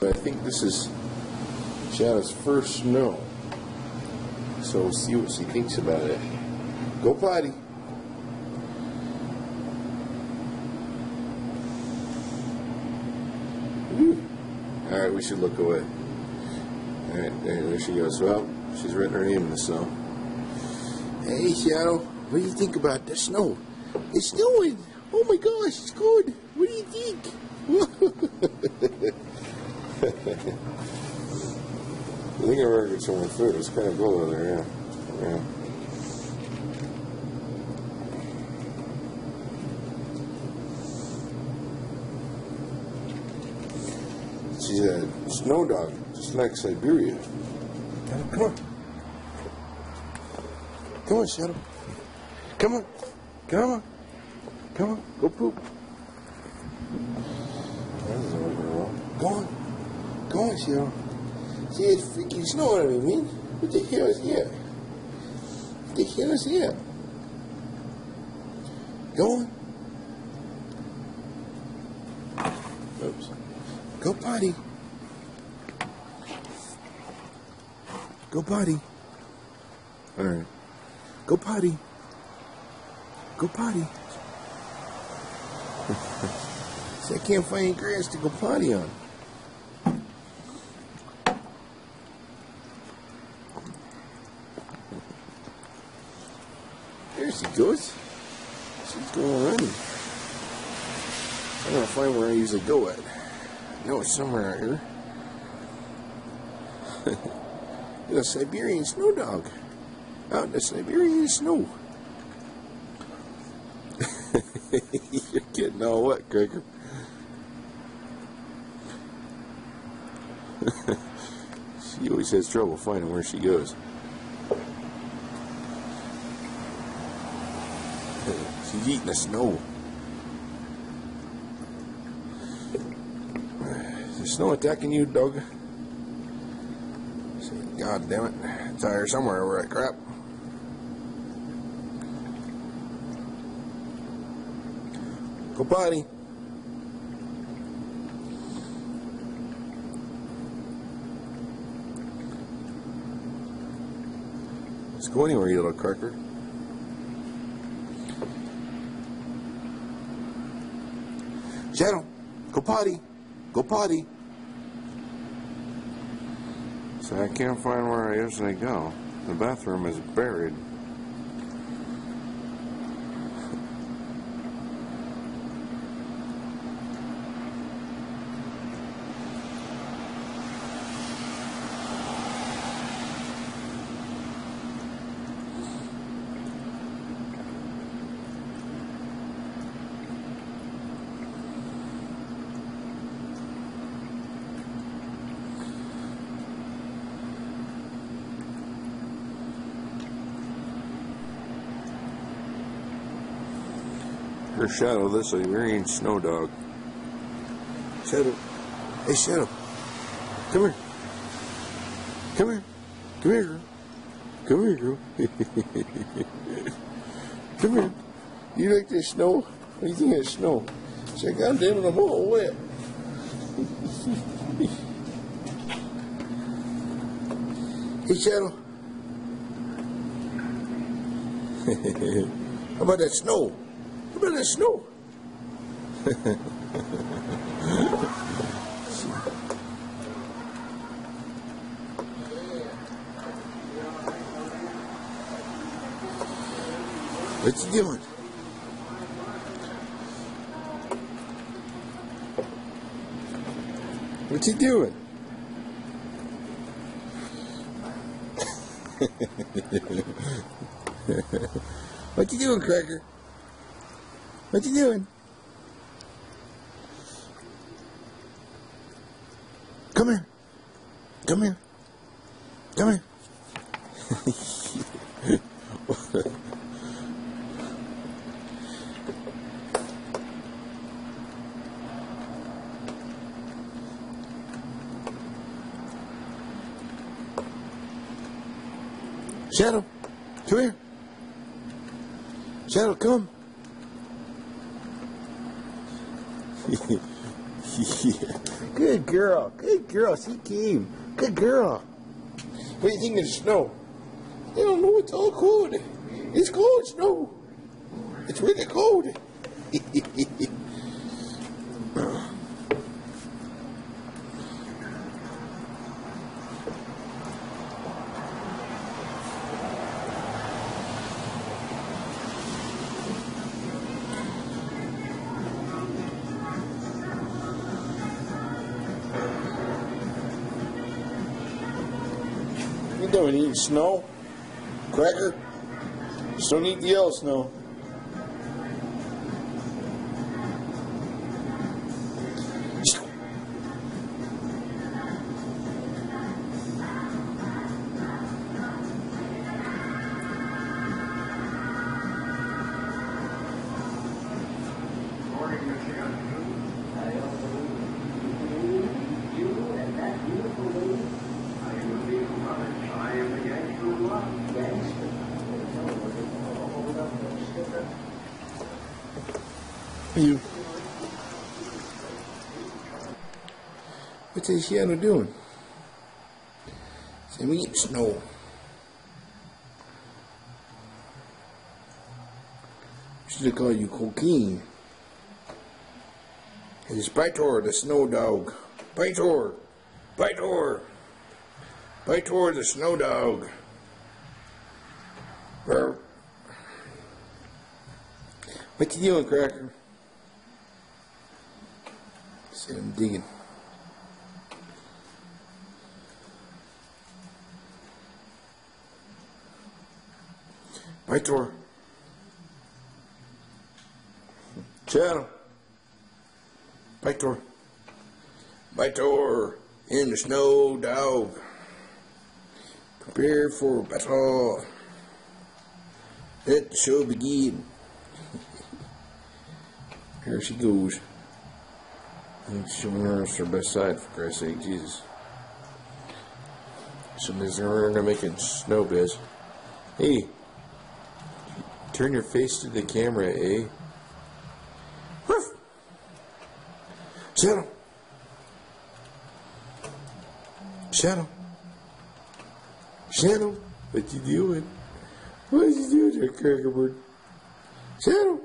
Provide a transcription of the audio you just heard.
I think this is Shadow's first snow. So we'll see what she thinks about it. Go potty. Alright, we should look away. Alright, there she goes. Well, she's written her name in the snow. Hey, Shadow, what do you think about the snow? It's snowing. Oh my gosh, it's good. What do you think? I think I better get some more food. It's kind of cold over there, yeah. yeah. She's a snow dog, just like Siberia. Come on. Come on, Shadow. Come on. Come on. Come on. Go poop. Go on. Go on, Shadow. See, it's freaking snowing on me, man. What the hell is here? What the hell is that? Go on. Oops. Go potty. Go potty. All right. Go potty. Go potty. See, I can't find grass to go potty on. There she goes. She's going running. I'm gonna find where I usually go at. I know it's somewhere out here. a Siberian snow dog. Out in the Siberian snow. You're getting all wet, Gregor. she always has trouble finding where she goes. She's eating the snow. Is the snow attacking you, dog? God damn it. Out somewhere over that crap. Go potty. Let's go anywhere, you little cracker. Shadow, go potty. Go potty. So I can't find where I usually go. The bathroom is buried. Shadow, this Siberian snow dog. Shadow. Hey, Shadow. Come here. Come here. Come here, girl. Come here, girl. Come here. You like this snow? What do you think of snow? Say, God damn it, I'm all wet. hey, Shadow. How about that snow? About that snow? What you doing? What you doing? what you doing, Cracker? What you doing? Come here. Come here. Come here. Shadow, come here. Shadow, come. Yeah. Good girl. Good girl. She came. Good girl. What do you think of the snow? I don't know. It's all cold. It's cold snow. It's really cold. you doing? Eating snow? Cracker? Just don't eat the yellow snow. You. What's this doing? Say, we eat snow. Should have called you cocaine. It's Pytor, the snow dog. Pytor! Pytor! Pytor, the snow dog. What you doing, Cracker? I'm digging. Pytor. Channel. Pytor. Pytor. In the snow, dog. Prepare for battle. Let the show begin. Here she goes. And showing her best side, for Christ's sake, Jesus. Somebody's gonna make snow biz. Hey, turn your face to the camera, eh? Woof! Shadow! Shadow! Shadow! What you doing? What you doing there, Cracker Bird? Shadow!